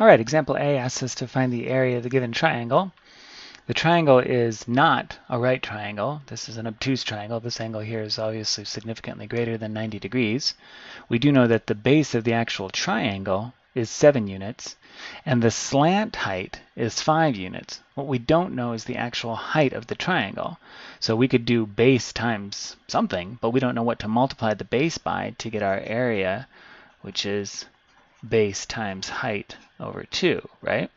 All right, example A asks us to find the area of the given triangle. The triangle is not a right triangle. This is an obtuse triangle. This angle here is obviously significantly greater than 90 degrees. We do know that the base of the actual triangle is 7 units, and the slant height is 5 units. What we don't know is the actual height of the triangle. So we could do base times something, but we don't know what to multiply the base by to get our area, which is base times height over 2, right?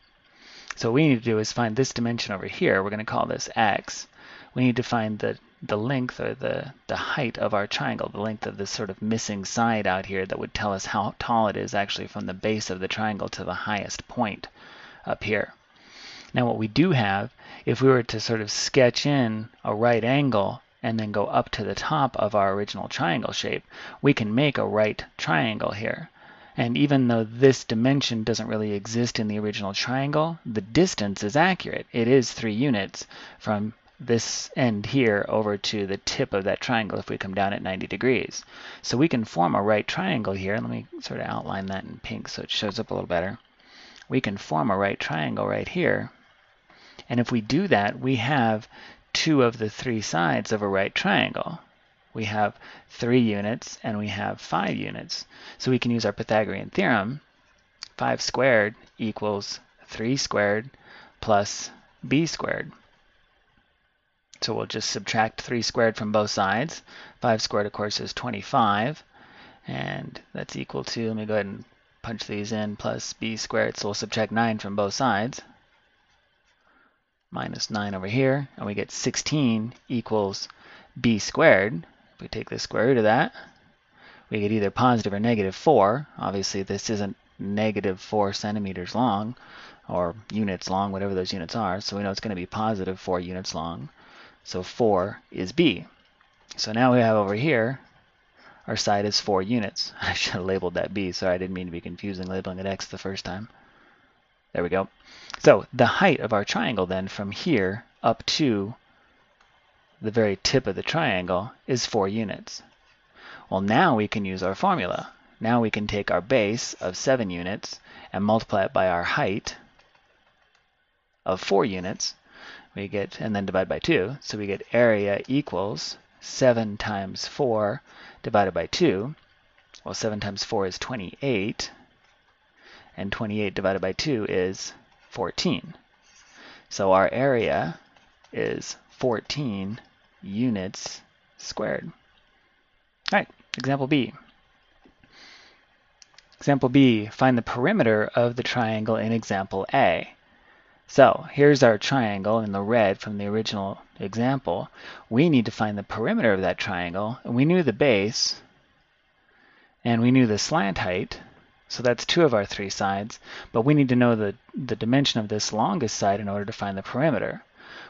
So what we need to do is find this dimension over here. We're going to call this x. We need to find the, the length or the, the height of our triangle, the length of this sort of missing side out here that would tell us how tall it is actually from the base of the triangle to the highest point up here. Now what we do have, if we were to sort of sketch in a right angle and then go up to the top of our original triangle shape, we can make a right triangle here. And even though this dimension doesn't really exist in the original triangle, the distance is accurate. It is three units from this end here over to the tip of that triangle if we come down at 90 degrees. So we can form a right triangle here. Let me sort of outline that in pink so it shows up a little better. We can form a right triangle right here. And if we do that, we have two of the three sides of a right triangle we have 3 units and we have 5 units. So we can use our Pythagorean theorem. 5 squared equals 3 squared plus b squared. So we'll just subtract 3 squared from both sides. 5 squared, of course, is 25. And that's equal to, let me go ahead and punch these in, plus b squared. So we'll subtract 9 from both sides. Minus 9 over here. And we get 16 equals b squared. We take the square root of that, we get either positive or negative 4. Obviously, this isn't negative 4 centimeters long, or units long, whatever those units are. So we know it's going to be positive 4 units long. So 4 is B. So now we have over here, our side is 4 units. I should have labeled that B. Sorry, I didn't mean to be confusing labeling it X the first time. There we go. So the height of our triangle then from here up to the very tip of the triangle, is 4 units. Well, now we can use our formula. Now we can take our base of 7 units and multiply it by our height of 4 units. We get, and then divide by 2. So we get area equals 7 times 4 divided by 2. Well, 7 times 4 is 28. And 28 divided by 2 is 14. So our area is 14 units squared. All right, example B. Example B, find the perimeter of the triangle in example A. So here's our triangle in the red from the original example. We need to find the perimeter of that triangle, and we knew the base, and we knew the slant height, so that's two of our three sides, but we need to know the, the dimension of this longest side in order to find the perimeter.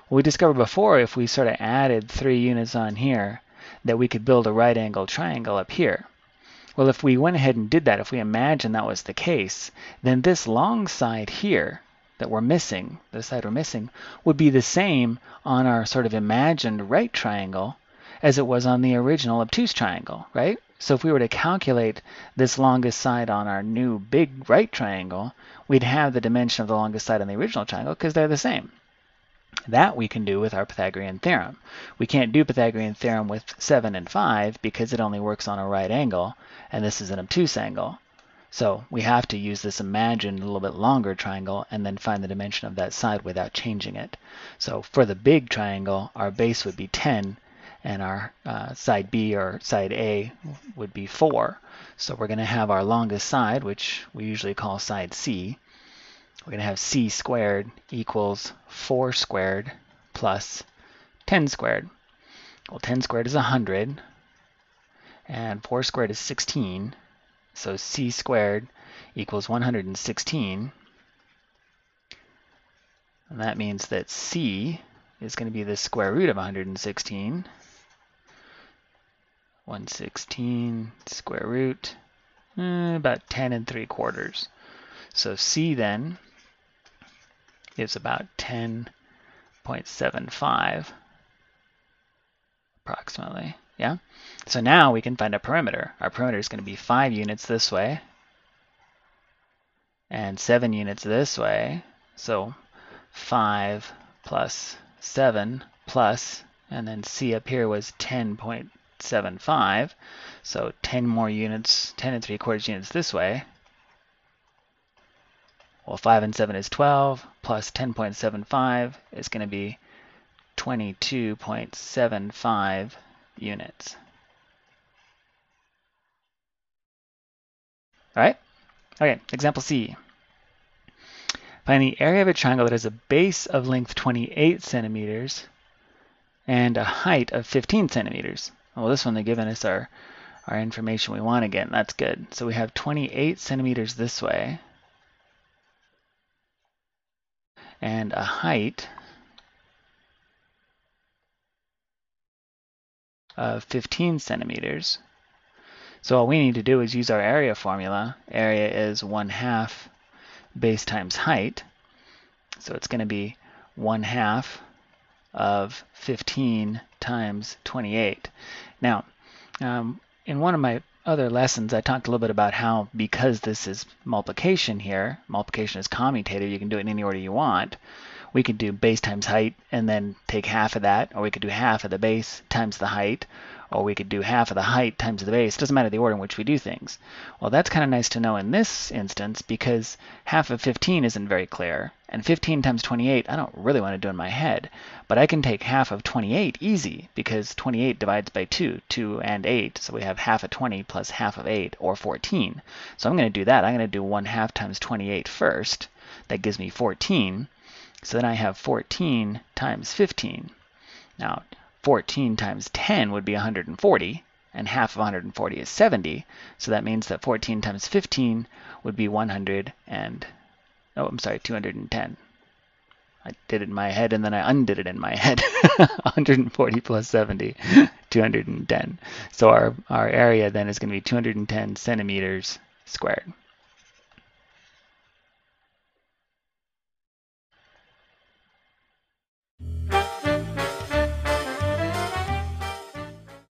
We discovered before if we sort of added three units on here that we could build a right angle triangle up here. Well, if we went ahead and did that, if we imagine that was the case, then this long side here that we're missing, the side we're missing, would be the same on our sort of imagined right triangle as it was on the original obtuse triangle, right? So if we were to calculate this longest side on our new big right triangle, we'd have the dimension of the longest side on the original triangle because they're the same. That we can do with our Pythagorean theorem. We can't do Pythagorean theorem with 7 and 5 because it only works on a right angle, and this is an obtuse angle. So we have to use this imagined a little bit longer triangle and then find the dimension of that side without changing it. So for the big triangle, our base would be 10, and our uh, side B or side A would be 4. So we're going to have our longest side, which we usually call side C, we're going to have c squared equals 4 squared plus 10 squared. Well, 10 squared is 100, and 4 squared is 16. So c squared equals 116. And that means that c is going to be the square root of 116. 116 square root, eh, about 10 and 3 quarters. So c then is about 10.75 approximately. Yeah. So now we can find a perimeter. Our perimeter is going to be 5 units this way and 7 units this way. So 5 plus 7 plus, and then C up here was 10.75. So 10 more units, 10 and 3 quarters units this way. Well, 5 and 7 is 12, plus 10.75 is going to be 22.75 units. All right? Okay, example C. Find the area of a triangle that has a base of length 28 centimeters and a height of 15 centimeters. Well, this one they've given us our, our information we want again. That's good. So we have 28 centimeters this way and a height of 15 centimeters. So all we need to do is use our area formula. Area is 1 half base times height. So it's going to be 1 half of 15 times 28. Now, um, in one of my other lessons, I talked a little bit about how because this is multiplication here, multiplication is commutative, you can do it in any order you want. We could do base times height and then take half of that, or we could do half of the base times the height, or we could do half of the height times the base. It doesn't matter the order in which we do things. Well, that's kind of nice to know in this instance because half of 15 isn't very clear. And 15 times 28, I don't really want to do in my head. But I can take half of 28 easy because 28 divides by 2, 2 and 8. So we have half of 20 plus half of 8, or 14. So I'm going to do that. I'm going to do 1 half times 28 first. That gives me 14. So then I have 14 times 15. Now, 14 times 10 would be 140, and half of 140 is 70. So that means that 14 times 15 would be 100 and, oh, I'm sorry, 210. I did it in my head and then I undid it in my head. 140 plus 70, 210. So our, our area then is going to be 210 centimeters squared.